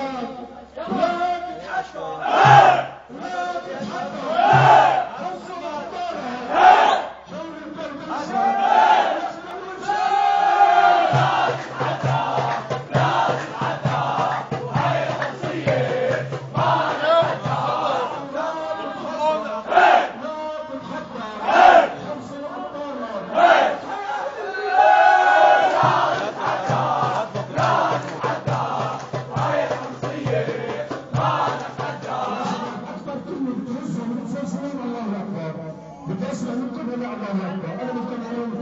اللہ قبل الله أكبر. أنا مستمعين من قبل الله